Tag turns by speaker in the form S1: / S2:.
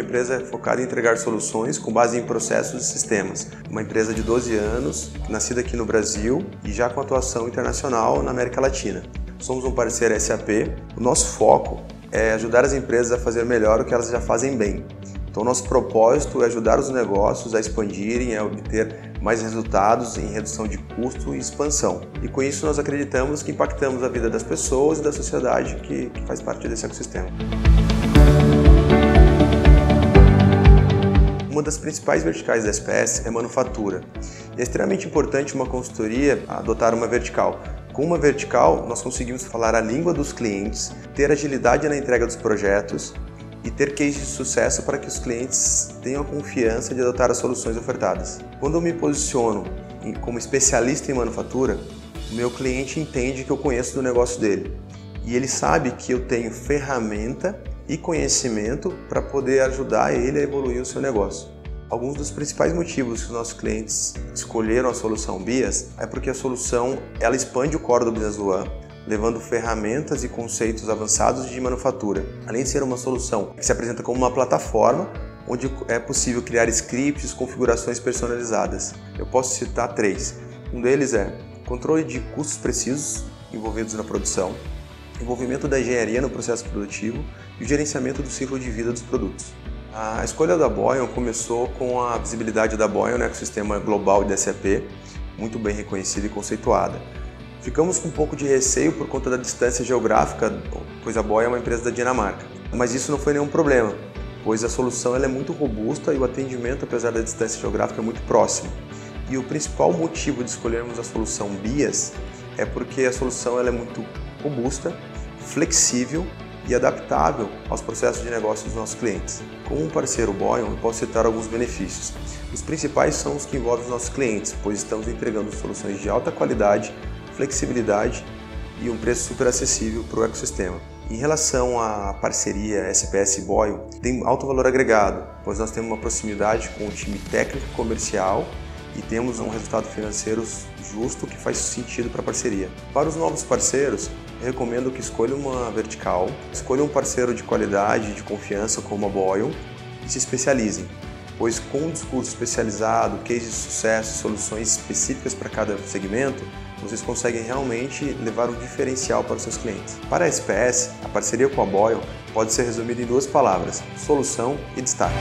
S1: empresa focada em entregar soluções com base em processos e sistemas. Uma empresa de 12 anos, nascida aqui no Brasil e já com atuação internacional na América Latina. Somos um parceiro SAP. O nosso foco é ajudar as empresas a fazer melhor o que elas já fazem bem. Então, nosso propósito é ajudar os negócios a expandirem, a obter mais resultados em redução de custo e expansão. E com isso, nós acreditamos que impactamos a vida das pessoas e da sociedade que, que faz parte desse ecossistema. Das principais verticais da SPS é manufatura. É extremamente importante uma consultoria adotar uma vertical, com uma vertical, nós conseguimos falar a língua dos clientes, ter agilidade na entrega dos projetos e ter cases de sucesso para que os clientes tenham a confiança de adotar as soluções ofertadas. Quando eu me posiciono como especialista em manufatura, o meu cliente entende que eu conheço do negócio dele e ele sabe que eu tenho ferramenta e conhecimento para poder ajudar ele a evoluir o seu negócio. Alguns dos principais motivos que os nossos clientes escolheram a solução BIAS é porque a solução ela expande o core do Business One, levando ferramentas e conceitos avançados de manufatura. Além de ser uma solução que se apresenta como uma plataforma onde é possível criar scripts, configurações personalizadas. Eu posso citar três. Um deles é controle de custos precisos envolvidos na produção, envolvimento da engenharia no processo produtivo e o gerenciamento do ciclo de vida dos produtos. A escolha da Boyan começou com a visibilidade da Boyan no ecossistema global de SAP, muito bem reconhecida e conceituada. Ficamos com um pouco de receio por conta da distância geográfica, pois a Boia é uma empresa da Dinamarca. Mas isso não foi nenhum problema, pois a solução é muito robusta e o atendimento, apesar da distância geográfica, é muito próximo. E o principal motivo de escolhermos a solução BIAS é porque a solução é muito robusta, flexível e adaptável aos processos de negócio dos nossos clientes. Como um parceiro Boyan, eu posso citar alguns benefícios. Os principais são os que envolvem os nossos clientes, pois estamos entregando soluções de alta qualidade flexibilidade e um preço super acessível para o ecossistema. Em relação à parceria SPS Boyle, tem alto valor agregado, pois nós temos uma proximidade com o time técnico comercial e temos um resultado financeiro justo que faz sentido para a parceria. Para os novos parceiros, recomendo que escolham uma vertical, escolham um parceiro de qualidade, de confiança como a Boyle e se especializem, pois com um discurso especializado, case de sucesso, soluções específicas para cada segmento, vocês conseguem realmente levar um diferencial para os seus clientes. Para a SPS, a parceria com a Boyle pode ser resumida em duas palavras: solução e destaque.